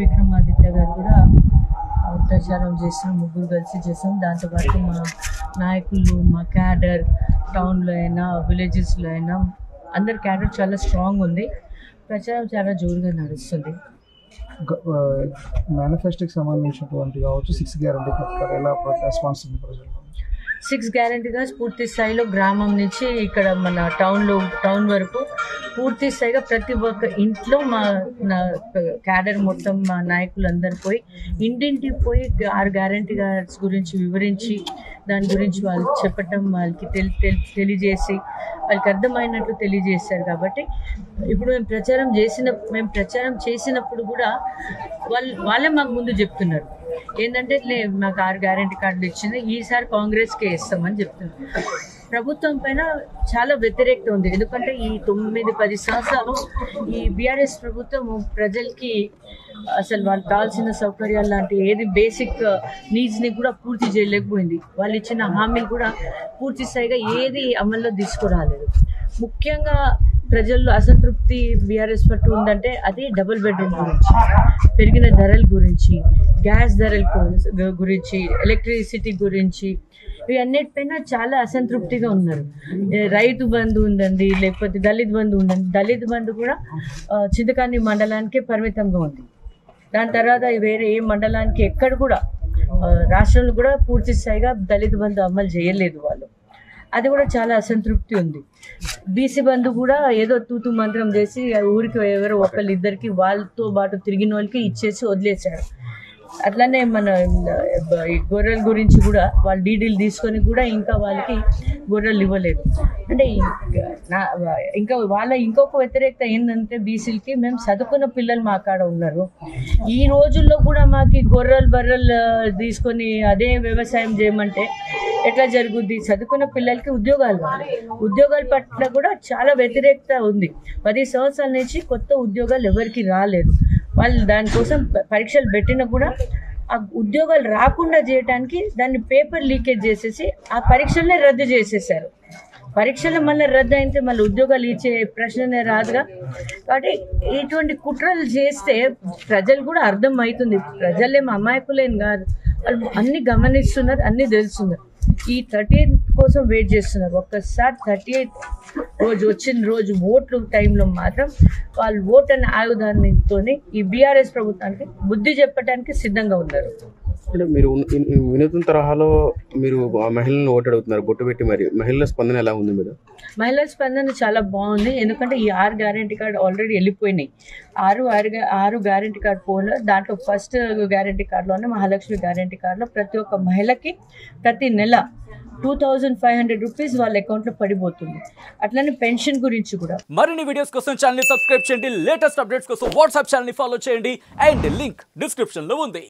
విక్రమాదిత్య గారు కూడా ప్రచారం చేసిన ముగ్గురు కలిసి చేసాం. దాంతోపాటు మా నాయకులు మా క్యాడర్ టౌన్లో అయినా విలేజెస్లో అయినా అందరి క్యాడర్ చాలా స్ట్రాంగ్ ఉంది. ప్రచారం చాలా జోరుగా నడుస్తుంది. మేనిఫెస్టోకి సంబంధించినటువంటి కావచ్చు సిక్స్ గ్యారంటీ పథకాలు ఎలా రెస్పాన్స్ ఉంది ప్రజల్లో? సిక్స్ గ్యారంటీగా పూర్తి స్థాయిలో గ్రామం నుంచి ఇక్కడ మన టౌన్లో టౌన్ వరకు పూర్తి స్థాయిగా ప్రతి ఒక్క ఇంట్లో మా నా క్యాడర్ మొత్తం మా నాయకులు అందరు పోయి ఇంటింటికి పోయి ఆరు గ్యారంటీ కార్డ్స్ గురించి వివరించి దాని గురించి వాళ్ళు చెప్పటం వాళ్ళకి తెలి తెలి- తెలియజేసి వాళ్ళకి అర్థమైనట్లు తెలియజేస్తారు కాబట్టి ఇప్పుడు మేము ప్రచారం చేసిన మేము ప్రచారం చేసినప్పుడు కూడా వాళ్ళు వాళ్ళే మాకు ముందు చెప్తున్నారు. ఏంటంటే మాకు ఆరు గ్యారంటీ కార్డులు ఇచ్చింది ఈసారి కాంగ్రెస్కే ఇస్తామని చెప్తున్నారు. ప్రభుత్వం పైన చాలా వ్యతిరేకత ఉంది. ఎందుకంటే ఈ తొమ్మిది పది సంవత్సరాలు ఈ బీఆర్ఎస్ ప్రభుత్వం ప్రజలకి అసలు వాళ్ళు కావాల్సిన సౌకర్యాలు లాంటి ఏది బేసిక్ నీడ్స్ని కూడా పూర్తి చేయలేకపోయింది. వాళ్ళు ఇచ్చిన హామీలు కూడా పూర్తి స్థాయిగా ఏది అమల్లో తీసుకురాలేదు. ముఖ్యంగా ప్రజల్లో అసంతృప్తి బీఆర్ఎస్ పట్టు ఉందంటే అది డబుల్ బెడ్రూమ్ గురించి పెరిగిన ధరల గురించి గ్యాస్ ధరల గురించి ఎలక్ట్రిసిటీ గురించి ఇవన్నిటిపైన చాలా అసంతృప్తిగా ఉన్నారు. రైతు బంధు ఉందండి లేకపోతే దళిత్ బంధు ఉందండి. దళిత్ బంధు కూడా చింతకాని మండలానికే పరిమితంగా ఉంది. దాని తర్వాత వేరే ఏ మండలానికి ఎక్కడ కూడా రాష్ట్రంలో కూడా పూర్తి స్థాయిగా దళిత బంధు అమలు చేయలేదు వాళ్ళు. అది కూడా చాలా అసంతృప్తి ఉంది. బీసీ బంధు కూడా ఏదో తూతు మంత్రం చేసి ఊరికి ఎవరో ఒకళ్ళు ఇద్దరికి వాళ్ళతో పాటు తిరిగిన వాళ్ళకి ఇచ్చేసి వదిలేశారు. అట్లానే మన గొర్రెల గురించి కూడా వాళ్ళు డీడీలు తీసుకొని కూడా ఇంకా వాళ్ళకి గొర్రెలు ఇవ్వలేదు. అంటే నా- ఇంకా వాళ్ళ ఇంకొక వ్యతిరేకత ఏంటంటే బీసీలకి మేము చదువుకున్న పిల్లలు మా కాడ ఉన్నారు. ఈ రోజుల్లో కూడా మాకు గొర్రెలు బర్రెలు తీసుకొని అదే వ్యవసాయం చేయమంటే ఎట్లా జరుగుద్ది? చదువుకున్న పిల్లలకి ఉద్యోగాలు కావాలి. ఉద్యోగాల పట్ల కూడా చాలా వ్యతిరేకత ఉంది. పది సంవత్సరాల నుంచి కొత్త ఉద్యోగాలు ఎవరికి రాలేదు. వాళ్ళు దానికోసం పరీక్షలు పెట్టినా కూడా ఆ ఉద్యోగాలు రాకుండా చేయడానికి దాన్ని పేపర్ లీకేజ్ చేసేసి ఆ పరీక్షలనే రద్దు చేసేసారు. పరీక్షలు మళ్ళీ రద్దు అయితే మళ్ళీ ఉద్యోగాలు ఇచ్చే ప్రశ్ననే రాదుగా. కాబట్టి ఇటువంటి కుట్రలు చేస్తే ప్రజలు కూడా అర్థం అవుతుంది ప్రజలేం అమాయకులేం కాదు. వాళ్ళు అన్ని గమనిస్తున్నారు అన్ని తెలుస్తున్నారు. ఈ థర్టీన్ కోసం వెయిట్ చేస్తున్నారు. ఒక్కసారి థర్టీ ఎయిత్ రోజు వచ్చిన రోజు ఓట్లు టైంలో మాత్రం వాళ్ళు ఓట్ అనే ఆయుధాన్నితో ఈ బీఆర్ఎస్ ప్రభుత్వానికి బుద్ధి చెప్పడానికి సిద్ధంగా ఉన్నారు. అంటే మీరు వినూత్న తరహాలో మీరు మహిళలను ఓటు అడుగుతున్నారు బొట్టు పెట్టి మరి. మహిళల స్పందన ఎలా ఉంది మేడం? మహిళా స్పందన చాలా బాగుంది. ఎందుకంటే ఈ ఆరు గ్యారంటీ కార్డు ఆల్రెడీ వెళ్ళిపోయినాయి. ఆరు ఆరు ఆరు గ్యారంటీ కార్డు పోలో దాంట్లో ఫస్ట్ గ్యారంటీ కార్డులోనే మహాలక్ష్మి గ్యారంటీ కార్డులో ప్రతి ఒక్క మహిళకి ప్రతి నెల two thousand five hundred rupees వాళ్ళ అకౌంట్లో పడిపోతుంది. అట్లనే పెన్షన్ గురించి కూడా. మరిన్ని వీడియోస్ కోసం ఛానల్ సబ్స్క్రైబ్ చేయండి. లేటెస్ట్ అప్డేట్స్ కోసం వాట్సాప్ ఛానల్ ఫాలో చేయండి. అండ్ లింక్ డిస్క్రిప్షన్లో ఉంది.